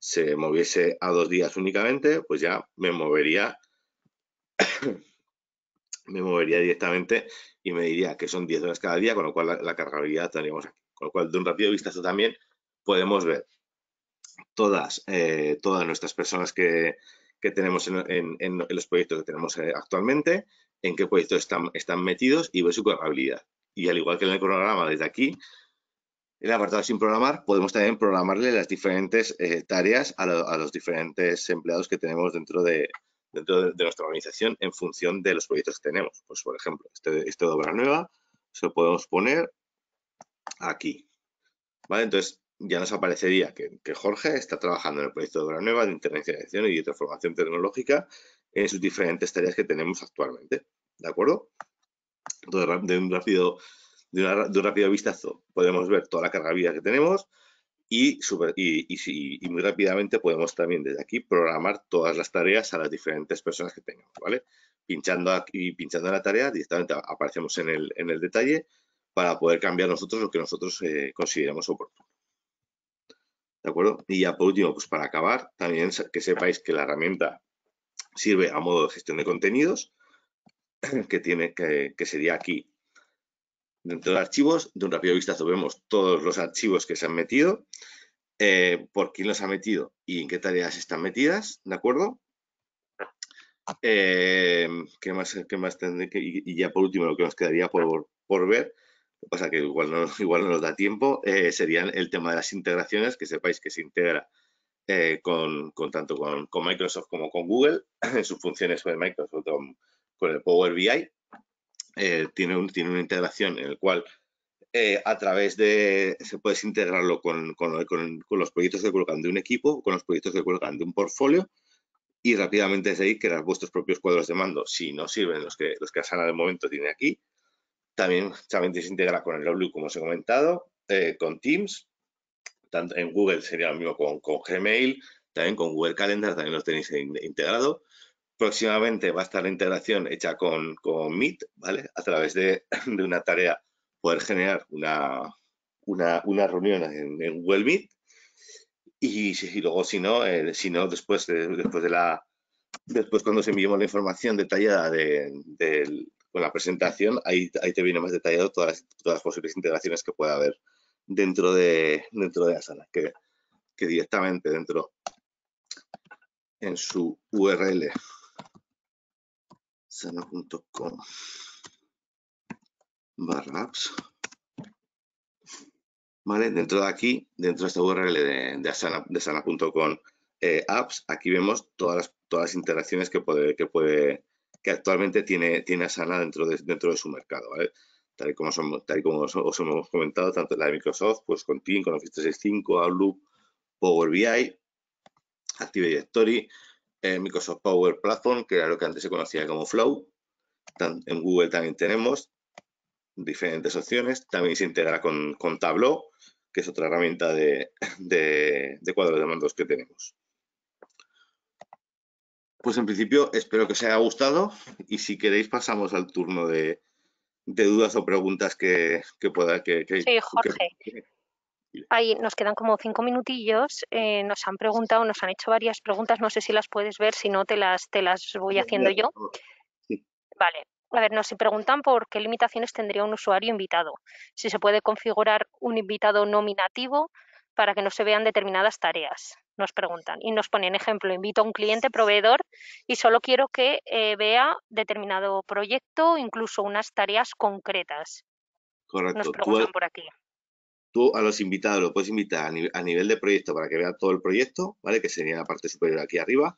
Speaker 1: se moviese a dos días únicamente, pues ya me movería, me movería directamente y me diría que son 10 horas cada día, con lo cual la, cargabilidad tendríamos aquí. Con lo cual, de un rápido vistazo también podemos ver todas, eh, todas nuestras personas que, tenemos en, los proyectos que tenemos eh, actualmente, en qué proyectos están, están metidos y ver su cargabilidad. Y al igual que en el cronograma, desde aquí en el apartado sin programar podemos también programarle las diferentes eh, tareas a, los diferentes empleados que tenemos dentro de, nuestra organización en función de los proyectos que tenemos. Pues, por ejemplo, este, este de obra nueva se lo podemos poner aquí. ¿Vale? Entonces, ya nos aparecería que, Jorge está trabajando en el proyecto de obra nueva, de internacionalización y de transformación tecnológica en sus diferentes tareas que tenemos actualmente. ¿De acuerdo? Entonces, de un rápido de, un rápido vistazo podemos ver toda la carga vida que tenemos y, y, muy rápidamente podemos también desde aquí programar todas las tareas a las diferentes personas que tengamos, ¿vale? Pinchando aquí, pinchando en la tarea, directamente aparecemos en el, en el detalle para poder cambiar nosotros lo que nosotros eh, consideramos oportuno. ¿De acuerdo? Y ya por último, pues para acabar, también que sepáis que la herramienta sirve a modo de gestión de contenidos, que tiene que, que sería aquí Dentro de archivos, de un rápido vistazo vemos todos los archivos que se han metido, eh, por quién los ha metido y en qué tareas están metidas, ¿de acuerdo? Eh, ¿qué más, qué más tendré que, y, ya por último, lo que nos quedaría por, por ver, lo que pasa que igual no, igual no nos da tiempo, eh, sería el tema de las integraciones, que sepáis que se integra con, con, tanto con, con, Microsoft como con Google, en sus funciones con Microsoft, con, con el Power BI, eh, tiene, un, tiene una integración en el cual eh, a través de, se puedes integrarlo con, con, los proyectos que colocan de un equipo, con los proyectos que colocan de un portfolio y rápidamente desde ahí crear vuestros propios cuadros de mando. Si no sirven los que, los que Asana de momento tiene aquí, también, también se integra con el Outlook, como os he comentado, eh, con Teams, en Google sería lo mismo con, con, Gmail, también con Google Calendar, también lo tenéis integrado Próximamente va a estar la integración hecha con, con Meet, ¿vale? A través de, una tarea poder generar una, una, reunión en, Google Meet y, si, luego si no, eh, si no después de, después de la después cuando se enviemos la información detallada de, con la presentación, ahí, ahí te viene más detallado todas las, todas las posibles integraciones que pueda haber dentro de dentro de Asana, que, que directamente dentro en su URL sana.com barra apps. ¿Vale? Dentro de aquí, dentro de esta URL de, de, sana.com eh, apps, aquí vemos todas las, todas las interacciones que puede, que puede, que actualmente tiene, tiene Asana dentro de, dentro de su mercado. Tal y como, tal y como os, hemos comentado, tanto la de Microsoft, pues con Team, con Office 365, Outlook, Power BI, Active Directory, Microsoft Power Platform, que era lo que antes se conocía como Flow. En Google también tenemos diferentes opciones. También se integra con, Tableau, que es otra herramienta de, de, de cuadros de mandos que tenemos. Pues en principio espero que os haya gustado y si queréis pasamos al turno de, dudas o preguntas que, pueda que,
Speaker 2: Sí, Jorge. Ahí nos quedan como cinco minutillos. Eh, nos han preguntado, nos han hecho varias preguntas. No sé si las puedes ver, si no te las, te las voy haciendo yo. Vale. A ver, nos preguntan por qué limitaciones tendría un usuario invitado. Si se puede configurar un invitado nominativo para que no se vean determinadas tareas, nos preguntan. Y nos ponen ejemplo, invito a un cliente proveedor y solo quiero que eh, vea determinado proyecto, incluso unas tareas concretas.
Speaker 1: Correcto.
Speaker 2: Nos preguntan por aquí
Speaker 1: tú a los invitados lo puedes invitar a, nivel de proyecto para que vea todo el proyecto, ¿vale? Que sería la parte superior aquí arriba,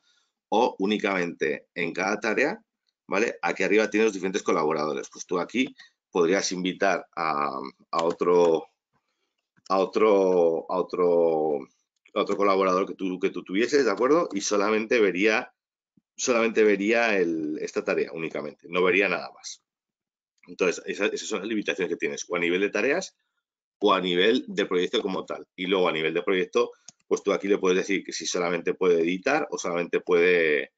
Speaker 1: o únicamente en cada tarea, ¿vale? Aquí arriba tienes diferentes colaboradores. Pues tú aquí podrías invitar a, otro a otro a otro otro colaborador que tú que tú tuvieses, ¿de acuerdo? Y solamente vería solamente vería esta tarea únicamente, no vería nada más. Entonces, esas son las limitaciones que tienes, o a nivel de tareas o a nivel de proyecto como tal. Y luego a nivel de proyecto, pues tú aquí le puedes decir que si solamente puede editar o solamente puede,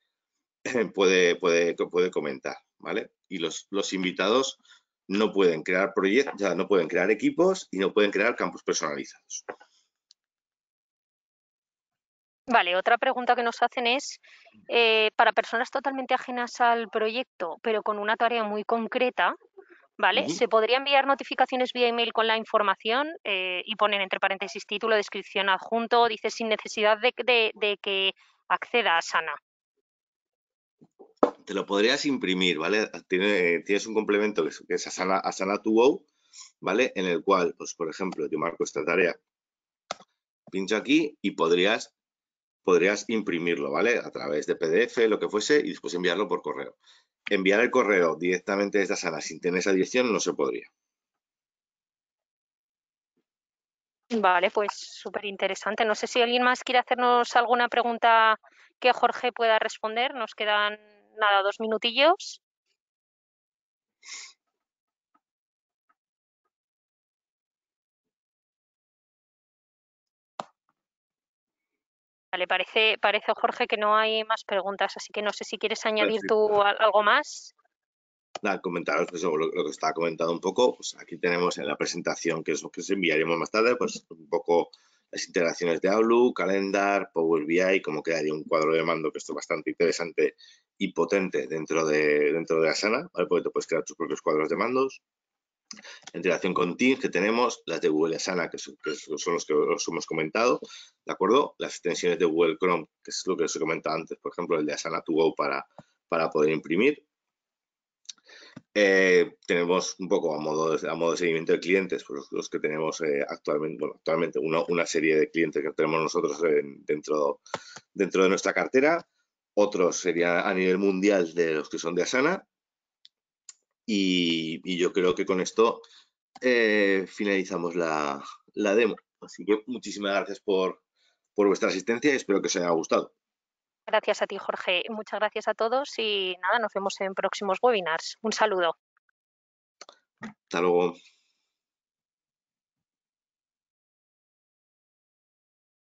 Speaker 1: puede, puede, puede comentar, ¿vale? Y los, los invitados no pueden crear proyectos, ya no pueden crear equipos y no pueden crear campos personalizados.
Speaker 2: Vale, otra pregunta que nos hacen es, eh, para personas totalmente ajenas al proyecto, pero con una tarea muy concreta, ¿vale? Se podría enviar notificaciones vía email con la información eh, y poner entre paréntesis título, descripción adjunto, dice sin necesidad de, que acceda a Sana.
Speaker 1: Te lo podrías imprimir, ¿vale? tienes un complemento que es, Asana, Asana to Go, ¿vale? En el cual, pues por ejemplo, yo marco esta tarea, pincho aquí y podrías podrías imprimirlo, ¿vale? A través de PDF, lo que fuese, y después enviarlo por correo enviar el correo directamente desde Asana sin tener esa dirección no se podría.
Speaker 2: Vale, pues súper interesante. No sé si alguien más quiere hacernos alguna pregunta que Jorge pueda responder. Nos quedan, nada, dos minutillos. Vale, parece, parece, Jorge, que no hay más preguntas, así que no sé si quieres añadir tú algo más.
Speaker 1: Nada, comentaros pues, lo, que está comentado un poco. Pues aquí tenemos en la presentación, que es que os enviaremos más tarde, pues un poco las integraciones de Outlook, Calendar, Power BI, cómo quedaría un cuadro de mando, que esto es bastante interesante y potente dentro de, dentro de Asana, ¿vale? porque te puedes crear tus propios cuadros de mandos integración con Teams que tenemos, las de Google Asana, que son, los que os hemos comentado, ¿de acuerdo? Las extensiones de Google Chrome, que es lo que os he comentado antes, por ejemplo, el de Asana to Go para, para poder imprimir. Eh, tenemos un poco a modo, de, a modo de seguimiento de clientes, pues los, que tenemos eh, actualmente, bueno, actualmente una, serie de clientes que tenemos nosotros dentro, dentro de nuestra cartera. Otros serían a nivel mundial de los que son de Asana y, yo creo que con esto eh, finalizamos la, demo. Así que muchísimas gracias por, por vuestra asistencia y espero que os haya gustado.
Speaker 2: Gracias a ti, Jorge. Muchas gracias a todos y nada, nos vemos en próximos webinars. Un saludo.
Speaker 1: Hasta luego.